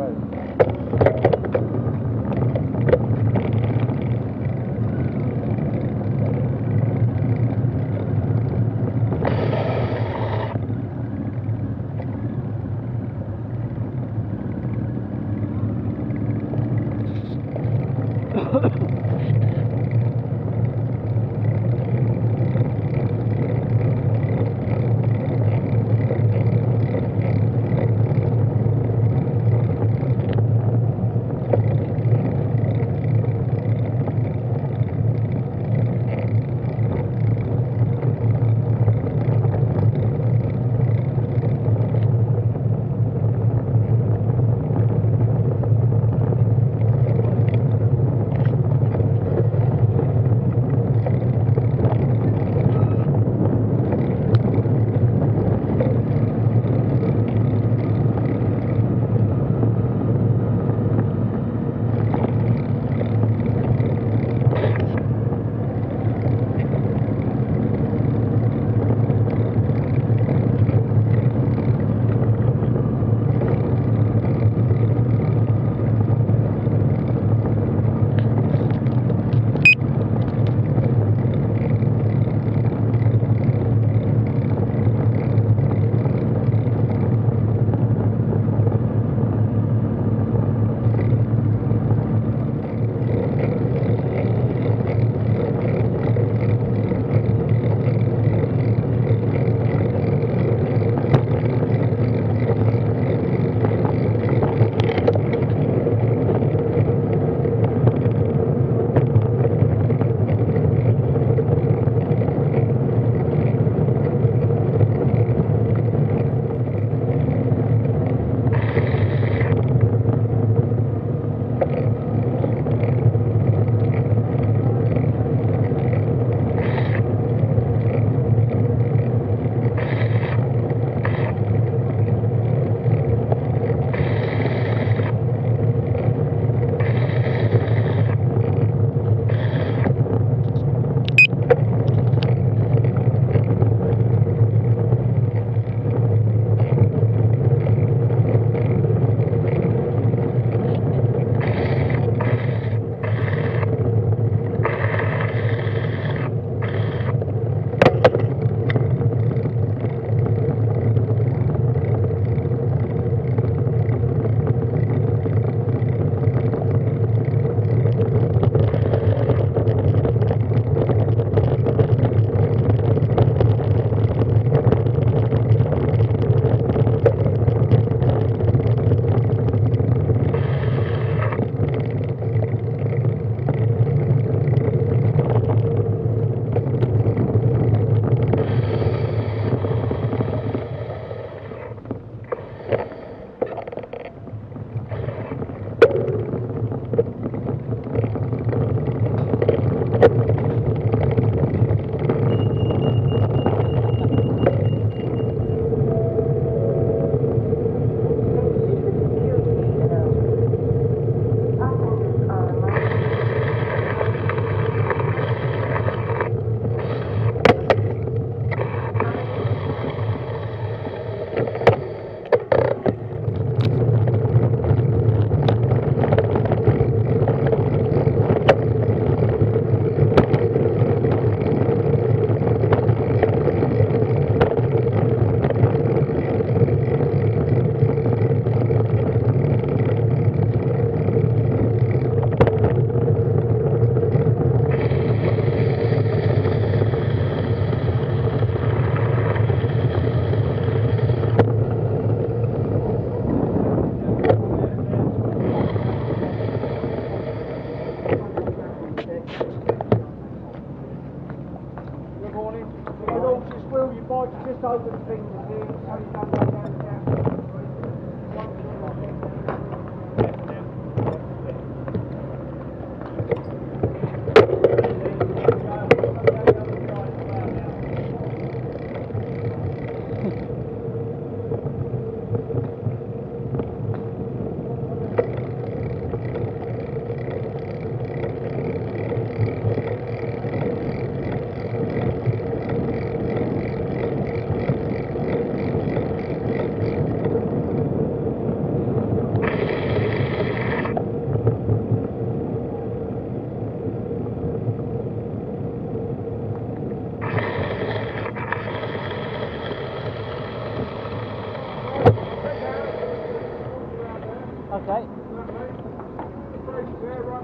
right.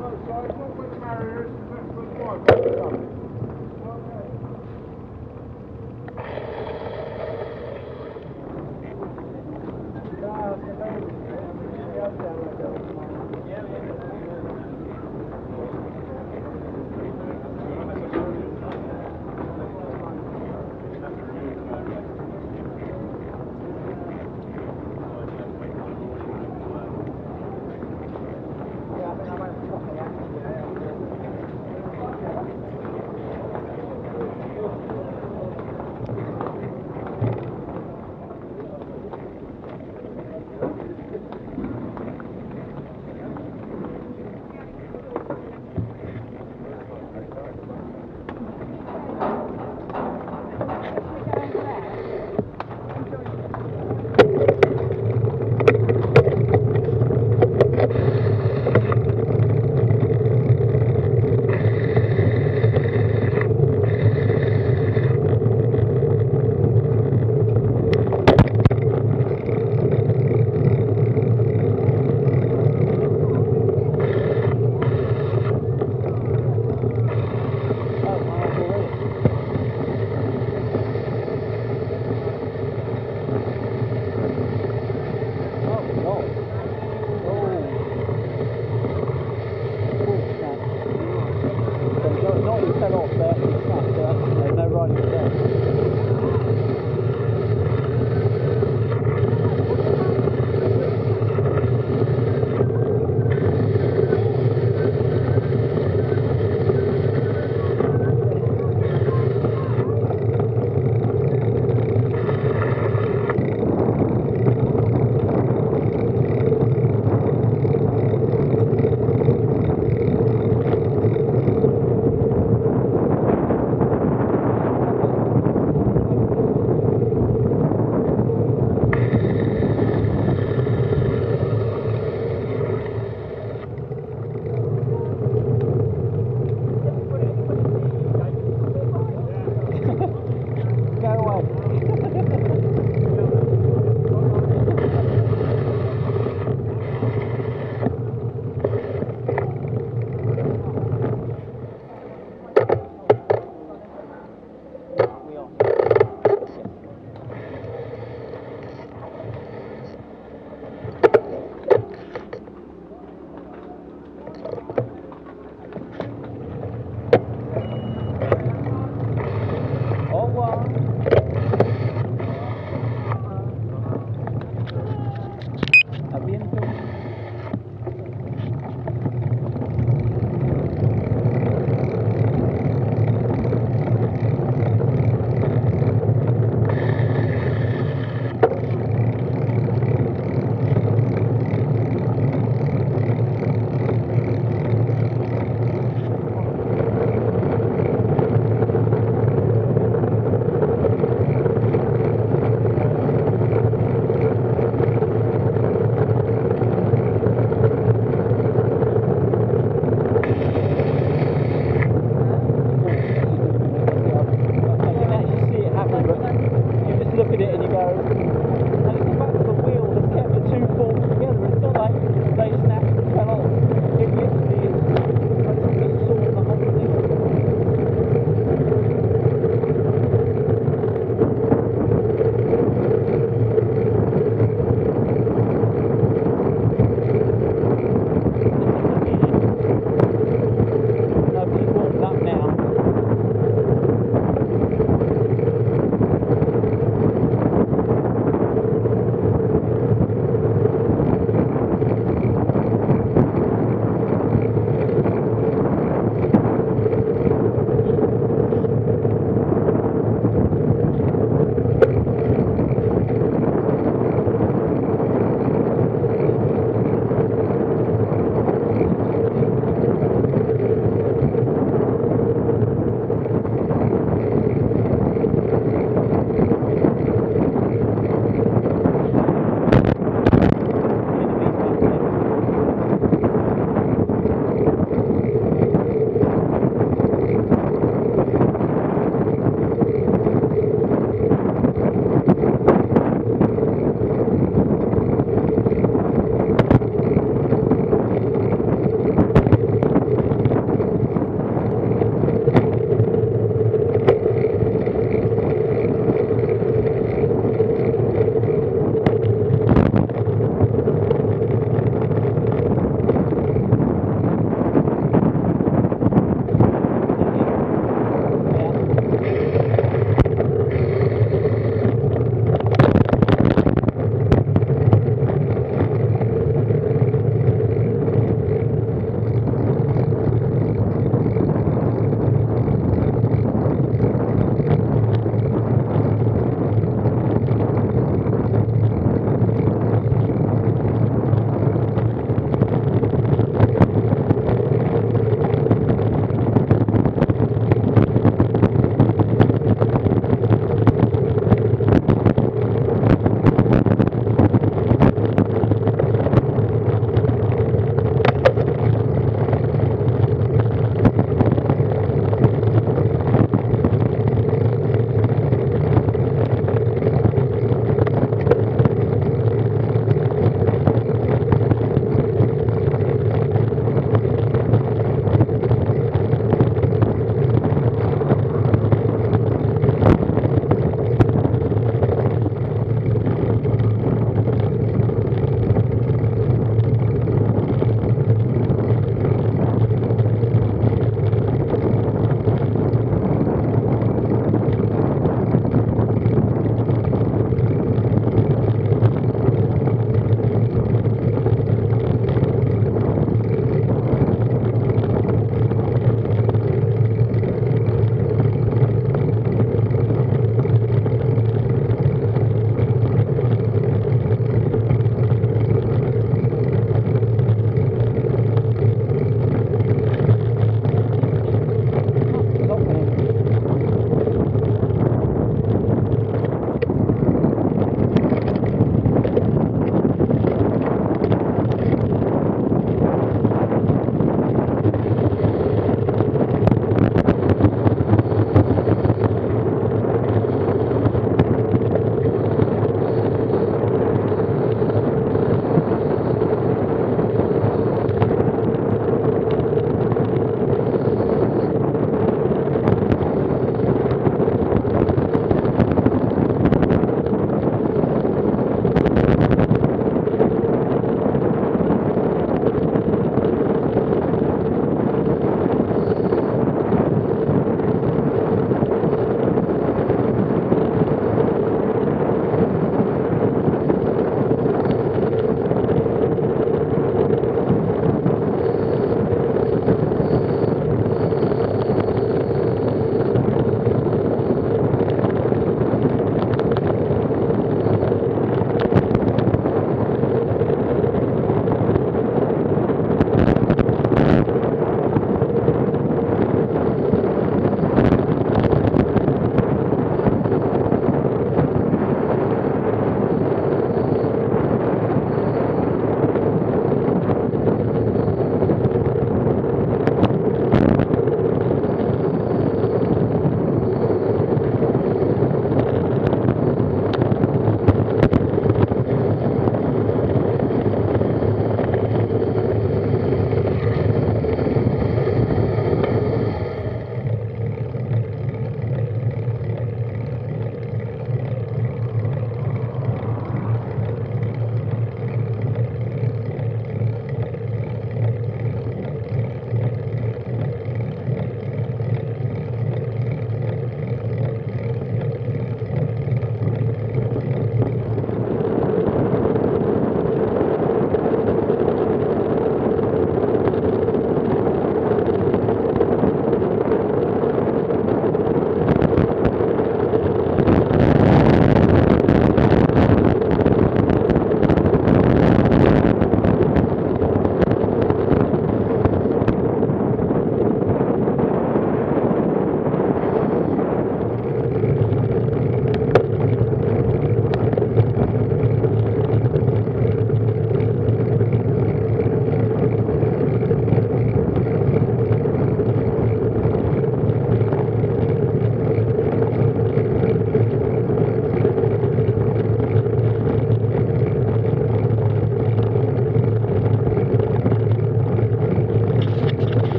There, right motor side, not where the barrier is, left foot right.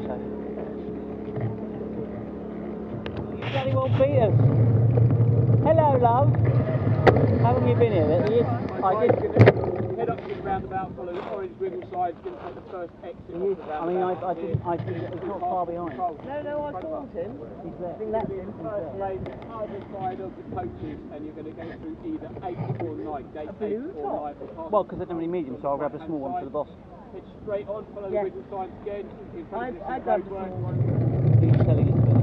Much so. You beat us. Hello, love. How long have you been here? Yes, I did. Head up to the roundabout, follow the orange wiggle side, going to take the first exit off the I mean, I. I didn't. I didn't. It's not far behind. No, no, I called him. He's there. That's him. First lane, other side of the coaches, and you're going to go through either 8 or 9, gate 8 blue or 9. Well, because I don't really need him, so I'll grab a small one for the boss. Head straight on, follow Yeah. the wiggle signs again. In front I, of this I is grabbed the roadwork. small one. He's telling us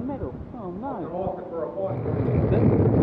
Oh no.